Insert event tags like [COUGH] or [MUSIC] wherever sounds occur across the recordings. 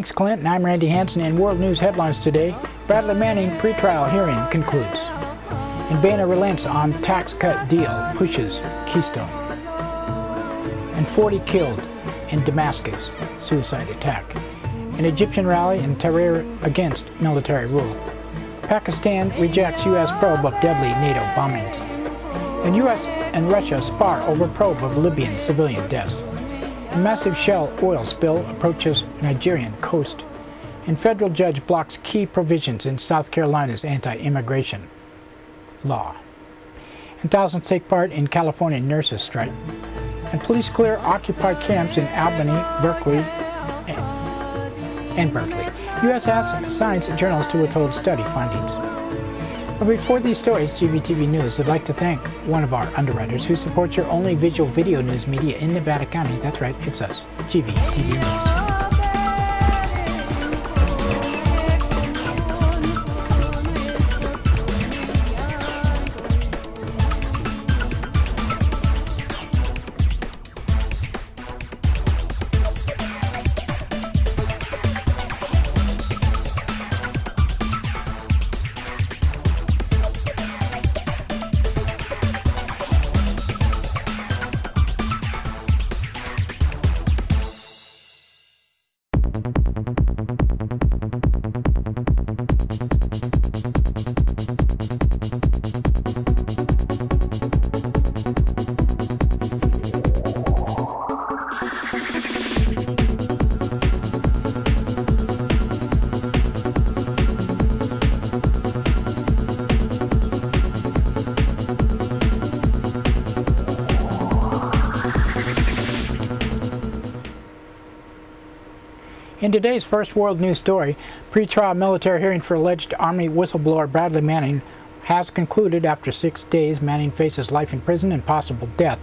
Thanks, Clint. And I'm Randy Hansen. In World News headlines today, Bradley Manning pretrial hearing concludes. And Boehner relents on tax cut deal, pushes Keystone. And 40 killed in Damascus, suicide attack. An Egyptian rally in Tahrir against military rule. Pakistan rejects U.S. probe of deadly NATO bombings. And U.S. and Russia spar over probe of Libyan civilian deaths. A massive Shell oil spill approaches Nigerian coast. And federal judge blocks key provisions in South Carolina's anti-immigration law. And thousands take part in California nurses strike. And police clear occupied camps in Albany, Berkeley, and, Berkeley. U.S. science journals to withhold study findings. But before these stories, GVTV News would like to thank one of our underwriters who supports your only visual video news media in Nevada County. That's right, it's us, GVTV News. In today's first world news story, pre-trial military hearing for alleged Army whistleblower Bradley Manning has concluded after six days. Manning faces life in prison and possible death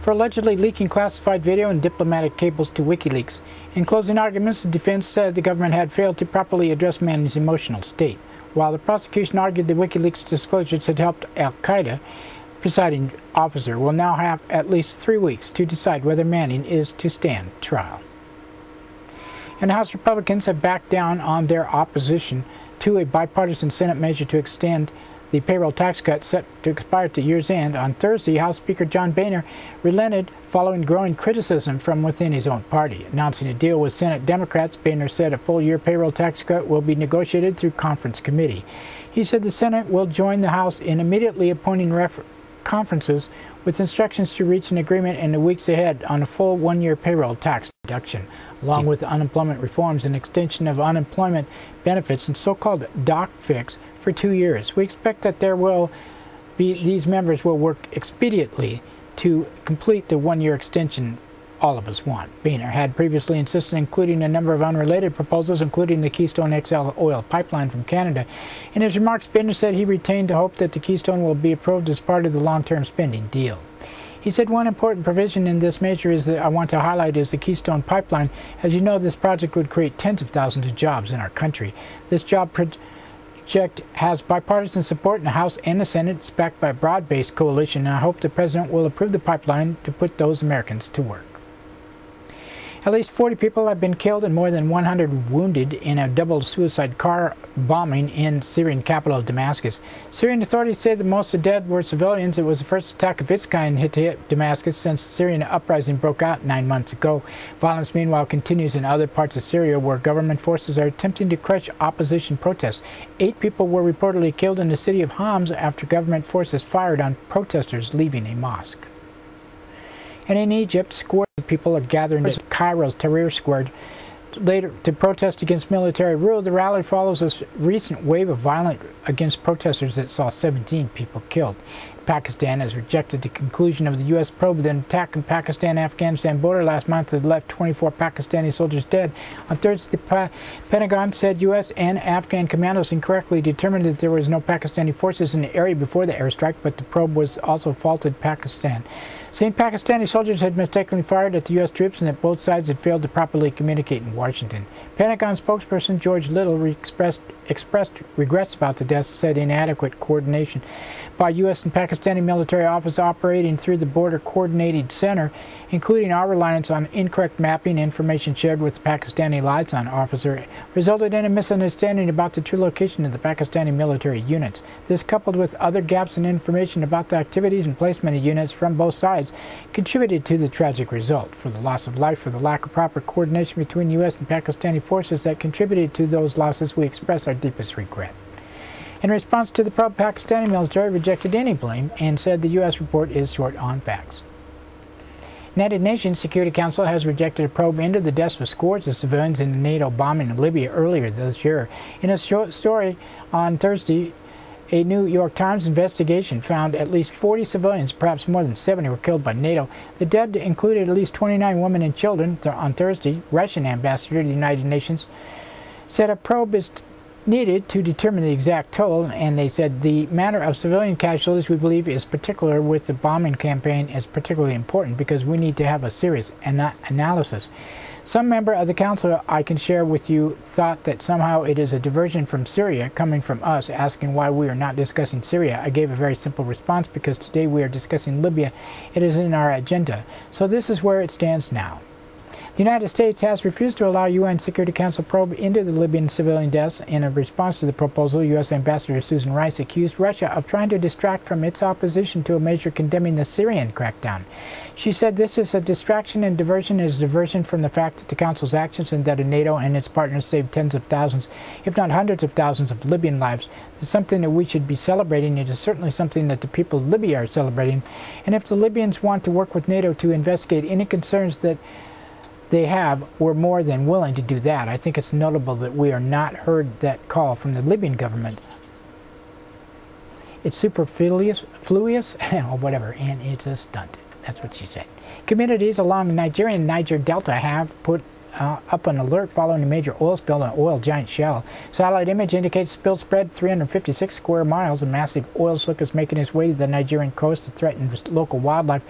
for allegedly leaking classified video and diplomatic cables to WikiLeaks. In closing arguments, the defense said the government had failed to properly address Manning's emotional state, while the prosecution argued the WikiLeaks disclosures had helped al-Qaeda presiding officer will now have at least three weeks to decide whether Manning is to stand trial and House Republicans have backed down on their opposition to a bipartisan Senate measure to extend the payroll tax cut set to expire at the year's end. On Thursday, House Speaker John Boehner relented following growing criticism from within his own party. Announcing a deal with Senate Democrats, Boehner said a full-year payroll tax cut will be negotiated through conference committee. He said the Senate will join the House in immediately appointing conferences with instructions to reach an agreement in the weeks ahead on a full one-year payroll tax deduction along with unemployment reforms and extension of unemployment benefits and so-called doc fix for two years. We expect that there will be these members will work expediently to complete the one-year extension all of us want. Boehner had previously insisted including a number of unrelated proposals, including the Keystone XL oil pipeline from Canada. In his remarks, Boehner said he retained the hope that the Keystone will be approved as part of the long-term spending deal. He said one important provision in this measure is that I want to highlight is the Keystone Pipeline. As you know, this project would create tens of thousands of jobs in our country. This job project has bipartisan support in the House and the Senate. It's backed by a broad-based coalition, and I hope the President will approve the pipeline to put those Americans to work. At least 40 people have been killed and more than 100 wounded in a double suicide car bombing in Syrian capital Damascus. Syrian authorities say that most of the dead were civilians. It was the first attack of its kind hit to hit Damascus since the Syrian uprising broke out nine months ago. Violence, meanwhile, continues in other parts of Syria where government forces are attempting to crush opposition protests. Eight people were reportedly killed in the city of Homs after government forces fired on protesters leaving a mosque. And in Egypt, scores of people are gathering at Cairo's Tahrir Square later to protest against military rule. The rally follows a recent wave of violence against protesters that saw 17 people killed. Pakistan has rejected the conclusion of the U.S. probe that an attack on Pakistan-Afghanistan border last month that left 24 Pakistani soldiers dead. On Thursday, the Pentagon said U.S. and Afghan commandos incorrectly determined that there was no Pakistani forces in the area before the airstrike, but the probe was also faulted Pakistan. Saying Pakistani soldiers had mistakenly fired at the U.S. troops and that both sides had failed to properly communicate in Washington. Pentagon spokesperson George Little expressed, expressed regrets about the deaths, said inadequate coordination by U.S. and Pakistani military officers operating through the Border Coordinated Center, including our reliance on incorrect mapping information shared with the Pakistani liaison officer, resulted in a misunderstanding about the true location of the Pakistani military units. This, coupled with other gaps in information about the activities and placement of units from both sides, contributed to the tragic result. For the loss of life, for the lack of proper coordination between U.S. and Pakistani forces that contributed to those losses, we express our deepest regret. In response to the pro-Pakistani military rejected any blame and said the U.S. report is short on facts. United Nations Security Council has rejected a probe into the deaths of scores of civilians in the NATO bombing in Libya earlier this year. In a short story on Thursday, a New York Times investigation found at least 40 civilians, perhaps more than 70, were killed by NATO. The dead included at least 29 women and children. On Thursday, Russian ambassador to the United Nations said a probe is needed to determine the exact toll, and they said the matter of civilian casualties we believe is particular with the bombing campaign is particularly important because we need to have a serious ana analysis. Some member of the council I can share with you thought that somehow it is a diversion from Syria coming from us asking why we are not discussing Syria. I gave a very simple response because today we are discussing Libya. It is in our agenda. So this is where it stands now. The United States has refused to allow UN Security Council probe into the Libyan civilian deaths. In a response to the proposal, U.S. Ambassador Susan Rice accused Russia of trying to distract from its opposition to a measure condemning the Syrian crackdown. She said this is a distraction and diversion is diversion from the fact that the Council's actions and that NATO and its partners saved tens of thousands, if not hundreds of thousands of Libyan lives. It's something that we should be celebrating. It is certainly something that the people of Libya are celebrating. And if the Libyans want to work with NATO to investigate any concerns that they have, we're more than willing to do that. I think it's notable that we are not heard that call from the Libyan government. It's superfluous, fluous, [LAUGHS] or whatever, and it's a stunt. That's what she said. Communities along the Nigerian Niger Delta have put uh, up an alert following a major oil spill on oil giant Shell. Satellite image indicates spill spread 356 square miles. A massive oil slick is making its way to the Nigerian coast to threaten local wildlife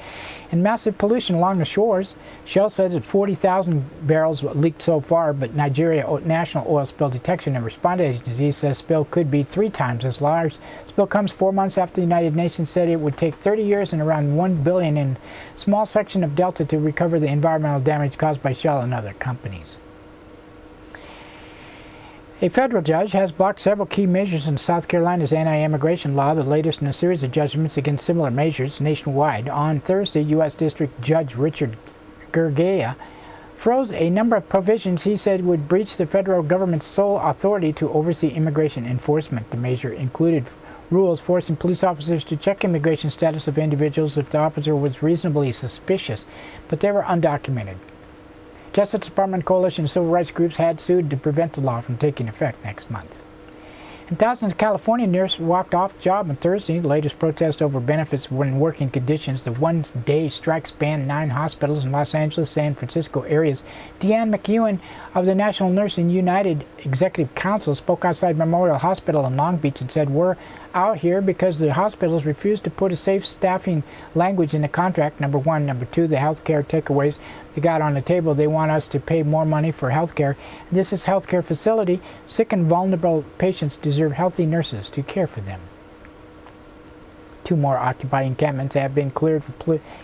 and massive pollution along the shores. Shell says that 40,000 barrels leaked so far, but Nigeria National Oil Spill Detection and Response Agency says spill could be three times as large. Spill comes four months after the United Nations said it would take 30 years and around 1 billion in small section of Delta to recover the environmental damage caused by Shell and other companies. A federal judge has blocked several key measures in South Carolina's anti-immigration law, the latest in a series of judgments against similar measures nationwide. On Thursday, U.S. District Judge Richard Gergel froze a number of provisions he said would breach the federal government's sole authority to oversee immigration enforcement. The measure included rules forcing police officers to check immigration status of individuals if the officer was reasonably suspicious, but they were undocumented. Justice Department coalition civil rights groups had sued to prevent the law from taking effect next month. And thousands of California nurses walked off job on Thursday, the latest protest over benefits and working conditions. The one-day strike spanned nine hospitals in Los Angeles, San Francisco areas. DeAnn McEwen of the National Nursing United Executive Council spoke outside Memorial Hospital in Long Beach and said, we're out here because the hospitals refused to put a safe staffing language in the contract, number one. Number two, the health care takeaways they got on the table. They want us to pay more money for health care. This is health care facility. Sick and vulnerable patients deserve healthy nurses to care for them. Two more Occupy encampments have been cleared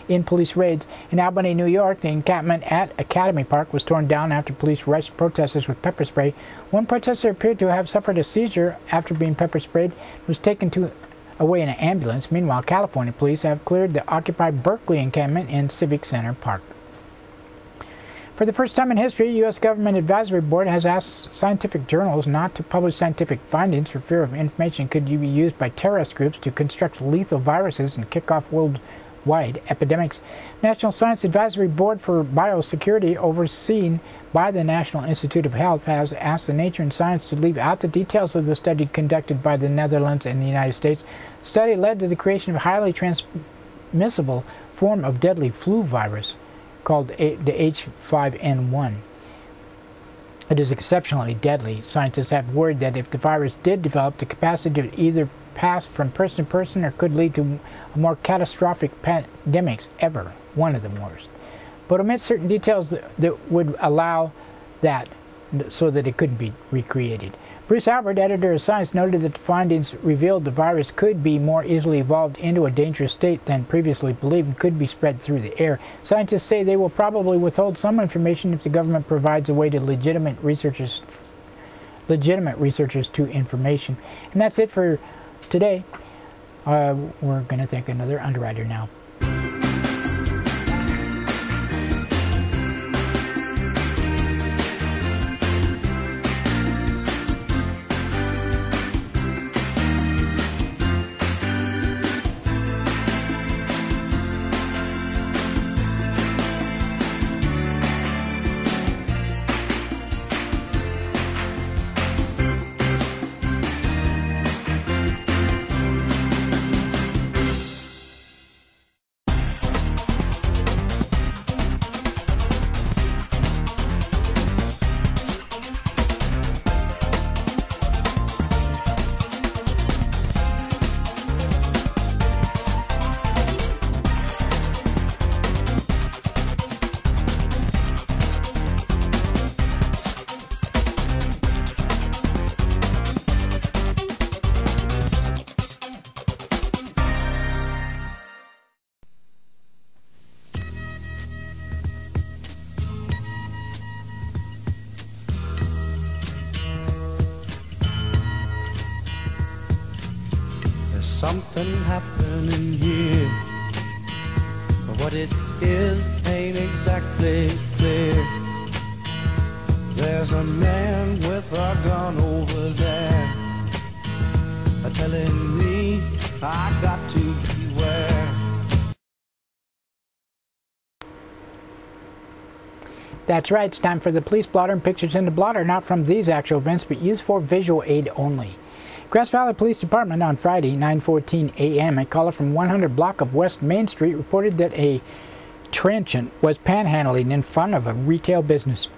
in police raids. In Albany, New York, the encampment at Academy Park was torn down after police rushed protesters with pepper spray. One protester appeared to have suffered a seizure after being pepper sprayed and was taken to away in an ambulance. Meanwhile, California police have cleared the Occupy Berkeley encampment in Civic Center Park. For the first time in history, U.S. Government Advisory Board has asked scientific journals not to publish scientific findings for fear of information could be used by terrorist groups to construct lethal viruses and kick off worldwide epidemics. National Science Advisory Board for Biosecurity, overseen by the National Institute of Health, has asked the Nature and Science to leave out the details of the study conducted by the Netherlands and the United States. The study led to the creation of a highly transmissible form of deadly flu virus called the H5N1. It is exceptionally deadly. Scientists have worried that if the virus did develop the capacity to either pass from person to person or could lead to a more catastrophic pandemics ever, one of the worst. But omit certain details that, that would allow that so that it couldn't be recreated. Bruce Albert, editor of Science, noted that the findings revealed the virus could be more easily evolved into a dangerous state than previously believed and could be spread through the air. Scientists say they will probably withhold some information if the government provides a way to legitimate researchers legitimate researchers to information. And that's it for today. Uh, we're going to thank another underwriter now. Something happening here. But what it is ain't exactly clear. There's a man with a gun over there telling me I got to beware. That's right, it's time for the police blotter and pictures in the blotter, not from these actual events, but used for visual aid only. Grass Valley Police Department on Friday, 9:14 a.m., a caller from 100 block of West Main Street reported that a transient was panhandling in front of a retail business.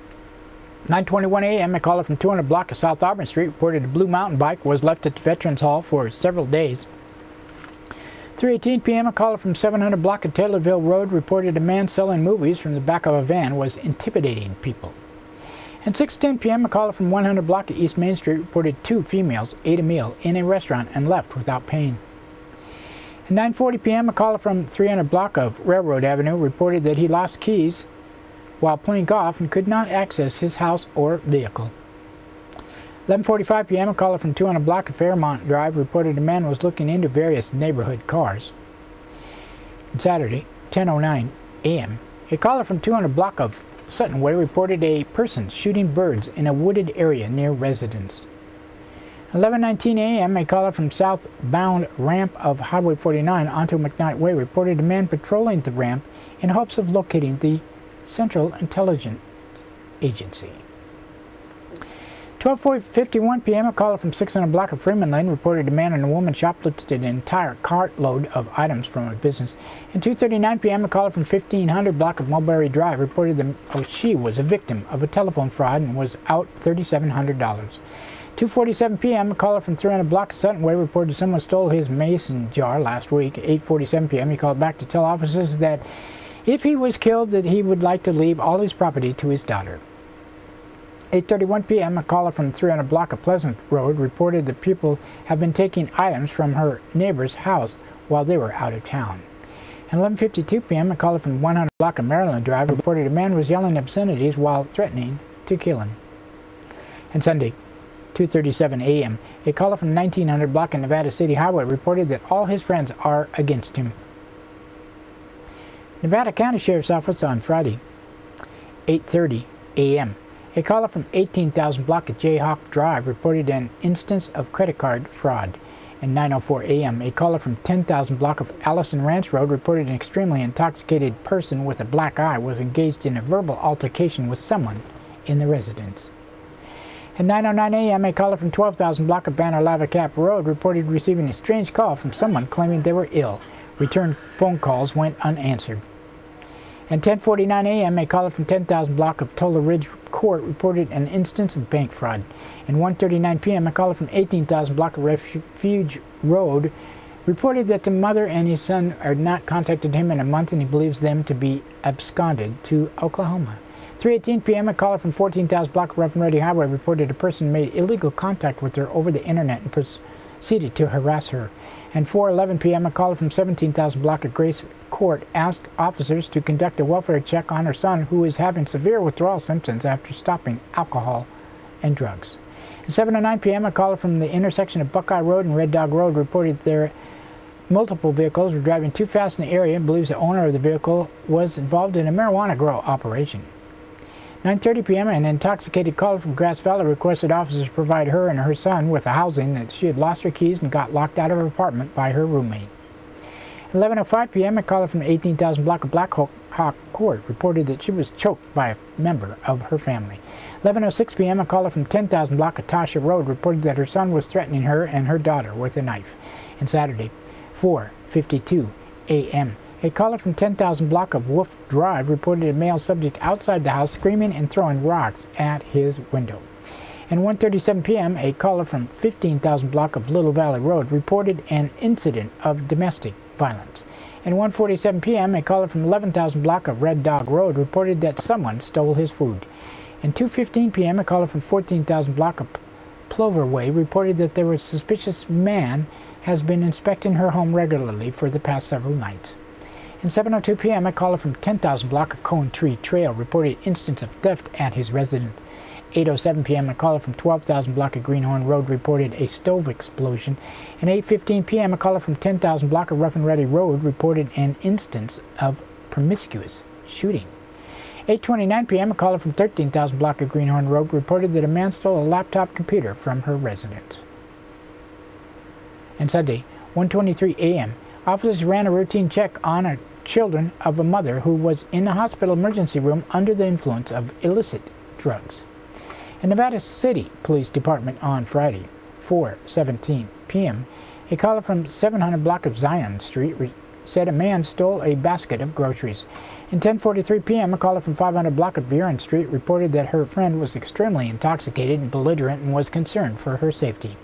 9:21 a.m., a caller from 200 block of South Auburn Street reported a blue mountain bike was left at the Veterans Hall for several days. 3:18 p.m., a caller from 700 block of Taylorville Road reported a man selling movies from the back of a van was intimidating people. At 6.10 p.m., a caller from 100 block of East Main Street reported two females ate a meal in a restaurant and left without paying. At 9.40 p.m., a caller from 300 block of Railroad Avenue reported that he lost keys while playing golf and could not access his house or vehicle. 11.45 p.m., a caller from 200 block of Fairmont Drive reported a man was looking into various neighborhood cars. Saturday, 10.09 a.m., a caller from 200 block of Sutton Way reported a person shooting birds in a wooded area near residence. 11:19 a.m. A caller from southbound ramp of Highway 49 onto McKnight Way reported a man patrolling the ramp in hopes of locating the Central Intelligence Agency. 12.51 p.m., a caller from 600 block of Freeman Lane reported a man and a woman shoplifted an entire cartload of items from a business. And 2.39 p.m., a caller from 1500 block of Mulberry Drive reported that oh, she was a victim of a telephone fraud and was out $3,700. 2.47 p.m., a caller from 300 block of Sutton Way reported someone stole his mason jar last week. At 8.47 p.m., he called back to tell officers that if he was killed, that he would like to leave all his property to his daughter. 8.31 p.m., a caller from 300 block of Pleasant Road reported that people have been taking items from her neighbor's house while they were out of town. At 11.52 p.m., a caller from 100 block of Maryland Drive reported a man was yelling obscenities while threatening to kill him. And Sunday, 2.37 a.m., a caller from 1900 block of Nevada City Highway reported that all his friends are against him. Nevada County Sheriff's Office on Friday, 8.30 a.m. A caller from 18,000 block of Jayhawk Drive reported an instance of credit card fraud. and 9.04 a.m., a caller from 10,000 block of Allison Ranch Road reported an extremely intoxicated person with a black eye was engaged in a verbal altercation with someone in the residence. At 9.09 a.m., a caller from 12,000 block of Banner Lava Cap Road reported receiving a strange call from someone claiming they were ill. Returned phone calls went unanswered. At 10.49 a.m., a caller from 10,000 block of Tola Ridge Court reported an instance of bank fraud. At 1.39 p.m., a caller from 18,000 block of Refuge Road reported that the mother and his son had not contacted him in a month and he believes them to be absconded to Oklahoma. 3.18 p.m., a caller from 14,000 block of Rough and Ready Highway reported a person made illegal contact with her over the internet and proceeded to harass her. And 4.11 p.m., a caller from 17,000 block of Grace Court asked officers to conduct a welfare check on her son who is having severe withdrawal symptoms after stopping alcohol and drugs. At 7.09 p.m., a caller from the intersection of Buckeye Road and Red Dog Road reported there multiple vehicles were driving too fast in the area and believes the owner of the vehicle was involved in a marijuana grow operation. 9.30 p.m., an intoxicated caller from Grass Valley requested officers provide her and her son with a housing that she had lost her keys and got locked out of her apartment by her roommate. 11.05 p.m., a caller from 18,000 block of Black Hawk Court reported that she was choked by a member of her family. 11.06 p.m., a caller from 10,000 block of Tasha Road reported that her son was threatening her and her daughter with a knife. And Saturday, 4.52 a.m., a caller from 10,000 block of Wolf Drive reported a male subject outside the house screaming and throwing rocks at his window. And 1.37 p.m., a caller from 15,000 block of Little Valley Road reported an incident of domestic violence. And 1.47 p.m., a caller from 11,000 block of Red Dog Road reported that someone stole his food. And 2.15 p.m., a caller from 14,000 block of Plover Way reported that there was a suspicious man has been inspecting her home regularly for the past several nights. In 7.02 p.m., a caller from 10,000 block of Cone Tree Trail reported instance of theft at his residence. 8.07 p.m., a caller from 12,000 block of Greenhorn Road reported a stove explosion. And 8.15 p.m., a caller from 10,000 block of Rough and Ready Road reported an instance of promiscuous shooting. 8.29 p.m., a caller from 13,000 block of Greenhorn Road reported that a man stole a laptop computer from her residence. And Sunday, 1.23 a.m., Officers ran a routine check on a children of a mother who was in the hospital emergency room under the influence of illicit drugs. In Nevada City Police Department on Friday, 4:17 p.m., a caller from 700 block of Zion Street said a man stole a basket of groceries. In 10:43 p.m., a caller from 500 block of Viren Street reported that her friend was extremely intoxicated and belligerent and was concerned for her safety.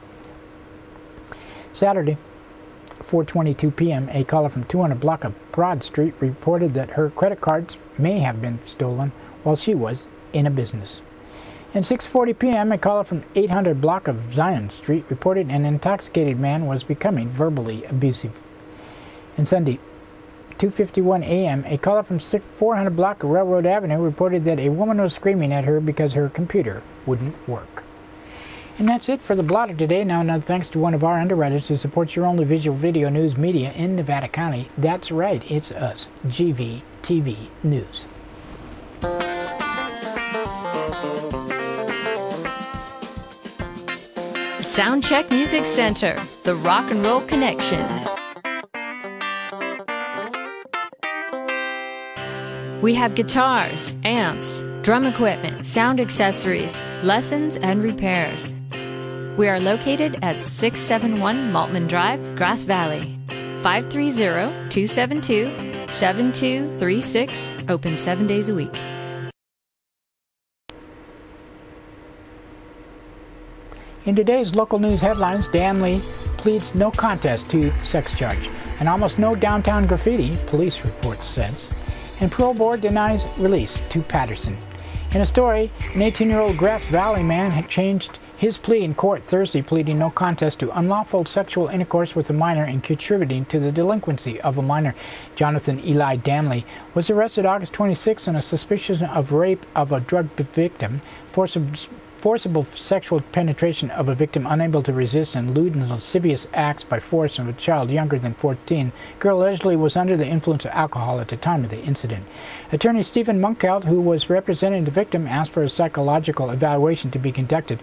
Saturday, 4.22 p.m., a caller from 200 block of Broad Street reported that her credit cards may have been stolen while she was in a business. At 6.40 p.m., a caller from 800 block of Zion Street reported an intoxicated man was becoming verbally abusive. And Sunday, 2.51 a.m., a caller from 400 block of Railroad Avenue reported that a woman was screaming at her because her computer wouldn't work. And that's it for the blotter today. Now, another thanks to one of our underwriters who supports your only visual video news media in Nevada County. That's right, it's us, GVTV News. Soundcheck Music Center, the rock and roll connection. We have guitars, amps, drum equipment, sound accessories, lessons, and repairs. We are located at 671 Maltman Drive, Grass Valley. 530 272 7236, open seven days a week. In today's local news headlines, Danley pleads no contest to sex charge, and almost no downtown graffiti, police report says, and parole board denies release to Patterson. In a story, an 18 year old Grass Valley man had changed his plea in court Thursday, pleading no contest to unlawful sexual intercourse with a minor and contributing to the delinquency of a minor. Jonathan Eli Danley was arrested August 26 on a suspicion of rape of a drug victim, forcible sexual penetration of a victim unable to resist, and lewd and lascivious acts by force of a child younger than 14. Girl allegedly was under the influence of alcohol at the time of the incident. Attorney Stephen Munkelt, who was representing the victim, asked for a psychological evaluation to be conducted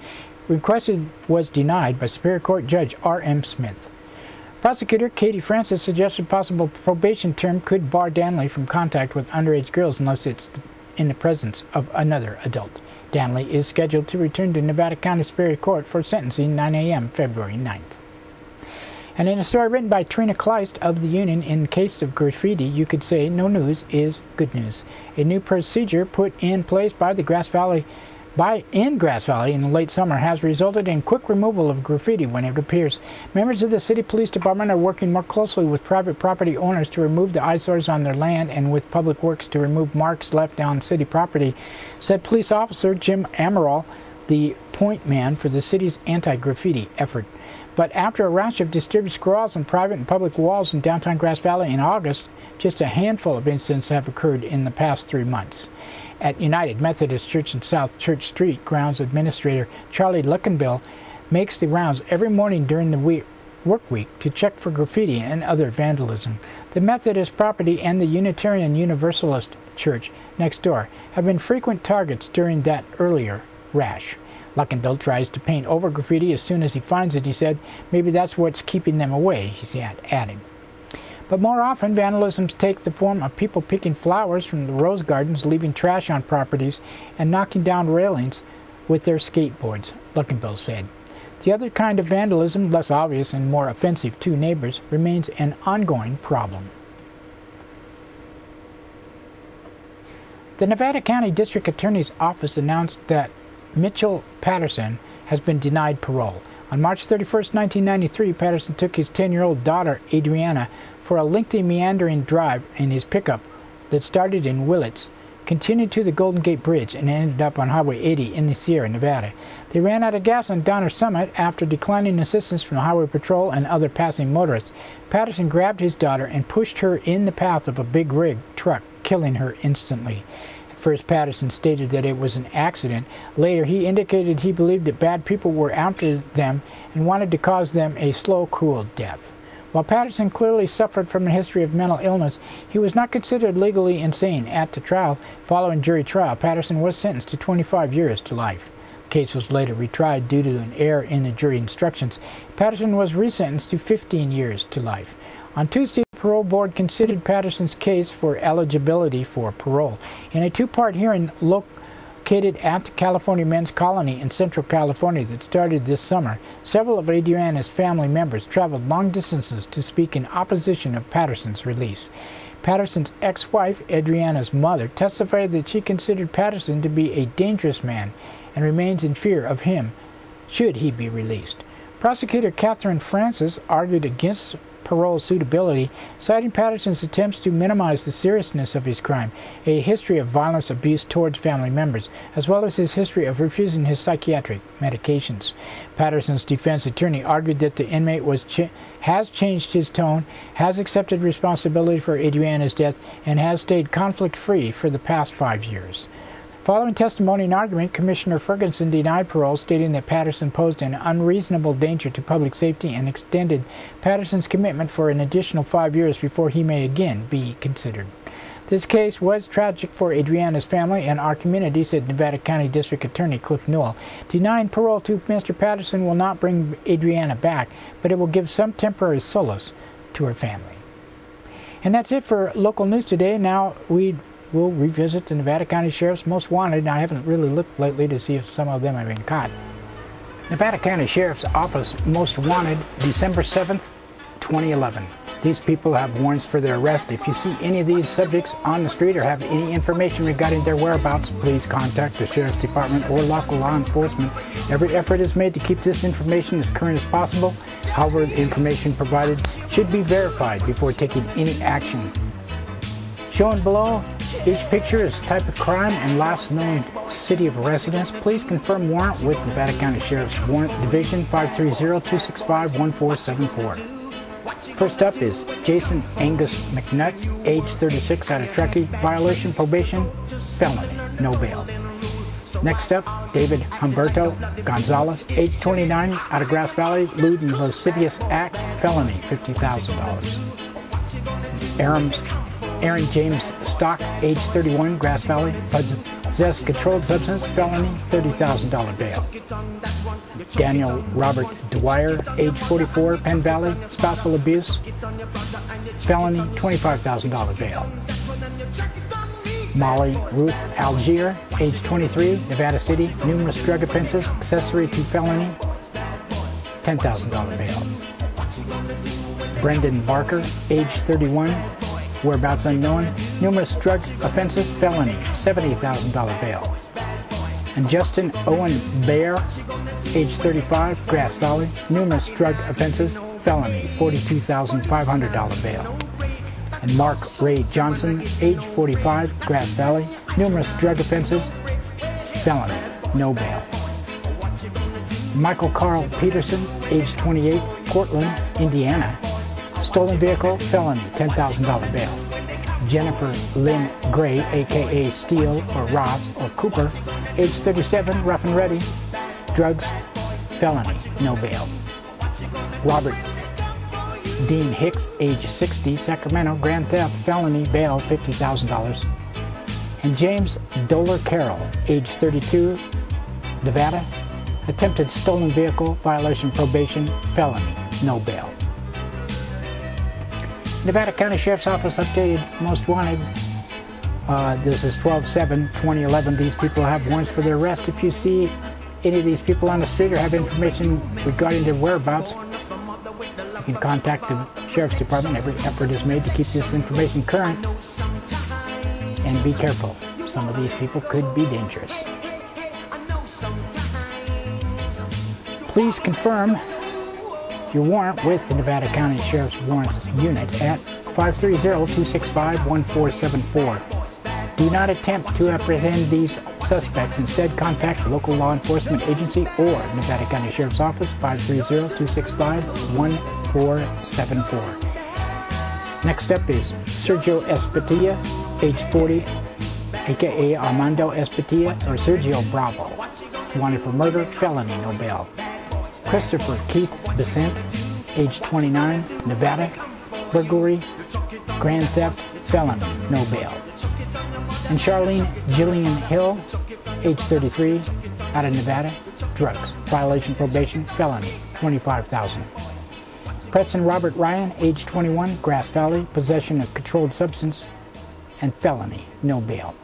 requested was denied by Superior Court Judge R.M. Smith. Prosecutor Katie Francis suggested possible probation term could bar Danley from contact with underage girls unless it's in the presence of another adult. Danley is scheduled to return to Nevada County Superior Court for sentencing 9 a.m. February 9th. And in a story written by Trina Kleist of the Union in case of graffiti, you could say no news is good news. A new procedure put in place by the Grass Valley by in Grass Valley in the late summer has resulted in quick removal of graffiti when it appears. Members of the city police department are working more closely with private property owners to remove the eyesores on their land and with public works to remove marks left on city property, said police officer Jim Amaral, the point man for the city's anti-graffiti effort. But after a rash of disturbed scrawls on private and public walls in downtown Grass Valley in August, just a handful of incidents have occurred in the past three months. At United Methodist Church in South Church Street, grounds administrator Charlie Luckenbill makes the rounds every morning during the week, work week to check for graffiti and other vandalism. The Methodist property and the Unitarian Universalist Church next door have been frequent targets during that earlier rash. Luckenbill tries to paint over graffiti as soon as he finds it, he said. Maybe that's what's keeping them away, he added. But more often, vandalism takes the form of people picking flowers from the rose gardens, leaving trash on properties, and knocking down railings with their skateboards, Luckenbill said. The other kind of vandalism, less obvious and more offensive to neighbors, remains an ongoing problem. The Nevada County District Attorney's Office announced that Mitchell Patterson has been denied parole. On March 31, 1993, Patterson took his 10-year-old daughter, Adriana, for a lengthy meandering drive in his pickup that started in Willits, continued to the Golden Gate Bridge, and ended up on Highway 80 in the Sierra Nevada. They ran out of gas on Donner Summit after declining assistance from the Highway Patrol and other passing motorists. Patterson grabbed his daughter and pushed her in the path of a big rig truck, killing her instantly. First, Patterson stated that it was an accident. Later, he indicated he believed that bad people were after them and wanted to cause them a slow, cruel death. While Patterson clearly suffered from a history of mental illness, he was not considered legally insane at the trial. Following jury trial, Patterson was sentenced to 25 years to life. The case was later retried due to an error in the jury instructions. Patterson was resentenced to 15 years to life. On Tuesday, the parole board considered Patterson's case for eligibility for parole. In a two-part hearing, located at California Men's Colony in Central California that started this summer, several of Adriana's family members traveled long distances to speak in opposition of Patterson's release. Patterson's ex-wife, Adriana's mother, testified that she considered Patterson to be a dangerous man and remains in fear of him should he be released. Prosecutor Catherine Francis argued against parole suitability, citing Patterson's attempts to minimize the seriousness of his crime, a history of violence abuse towards family members, as well as his history of refusing his psychiatric medications. Patterson's defense attorney argued that the inmate was ch has changed his tone, has accepted responsibility for Adriana's death, and has stayed conflict-free for the past five years. Following testimony and argument, Commissioner Ferguson denied parole, stating that Patterson posed an unreasonable danger to public safety and extended Patterson's commitment for an additional five years before he may again be considered. This case was tragic for Adriana's family and our community, said Nevada County District Attorney Cliff Newell. Denying parole to Mr. Patterson will not bring Adriana back, but it will give some temporary solace to her family. And that's it for local news today. Now we we'll revisit the Nevada County Sheriff's Most Wanted. I haven't really looked lately to see if some of them have been caught. Nevada County Sheriff's Office Most Wanted, December 7th, 2011. These people have warrants for their arrest. If you see any of these subjects on the street or have any information regarding their whereabouts, please contact the Sheriff's Department or local law enforcement. Every effort is made to keep this information as current as possible. However, the information provided should be verified before taking any action. Shown below, each picture is type of crime and last known city of residence. Please confirm warrant with Nevada County Sheriff's Warrant Division 530-265-1474. First up is Jason Angus McNutt, age 36, out of Truckee. Violation, probation, felony, no bail. Next up, David Humberto Gonzalez, age 29, out of Grass Valley, lewd and lascivious act, felony, $50,000. Aaron's Aaron James Stock, age 31, Grass Valley, Possess controlled substance, felony, $30,000 bail. Daniel Robert Dwyer, age 44, Penn Valley, spousal abuse, felony, $25,000 bail. Molly Ruth Algier, age 23, Nevada City, numerous drug offenses, accessory to felony, $10,000 bail. Brendan Barker, age 31, whereabouts unknown, numerous drug offenses, felony, $70,000 bail. And Justin Owen Baer, age 35, Grass Valley, numerous drug offenses, felony, $42,500 bail. And Mark Ray Johnson, age 45, Grass Valley, numerous drug offenses, felony, no bail. Michael Carl Peterson, age 28, Cortland, Indiana, stolen vehicle, felony, $10,000 bail. Jennifer Lynn Gray, aka Steele or Ross or Cooper, age 37, rough and ready, drugs, felony, no bail. Robert Dean Hicks, age 60, Sacramento, grand theft, felony, bail, $50,000. And James Doler Carroll, age 32, Nevada, attempted stolen vehicle, violation probation, felony, no bail. Nevada County Sheriff's Office updated most wanted. Uh, this is 12-7-2011. These people have warrants for their arrest. If you see any of these people on the street or have information regarding their whereabouts, you can contact the Sheriff's Department. Every effort is made to keep this information current. And be careful. Some of these people could be dangerous. Please confirm your warrant with the Nevada County Sheriff's Warrants Unit at 530-265-1474. Do not attempt to apprehend these suspects. Instead, contact local law enforcement agency or Nevada County Sheriff's Office 530-265-1474. Next up is Sergio Espatilla, age 40, aka Armando Espatilla or Sergio Bravo, wanted for murder, felony, no bail. Christopher Keith Besant, age 29, Nevada, burglary, grand theft, felony, no bail. And Charlene Jillian Hill, age 33, out of Nevada, drugs, violation probation, felony, 25,000. Preston Robert Ryan, age 21, Grass Valley, possession of controlled substance, and felony, no bail.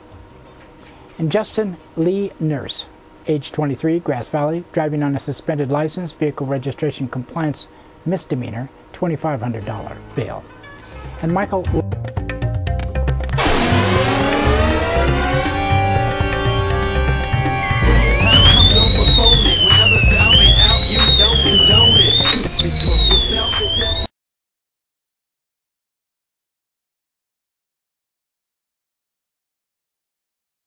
And Justin Lee Nurse, age 23, Grass Valley, driving on a suspended license, vehicle registration compliance misdemeanor, $2,500 bail. And Michael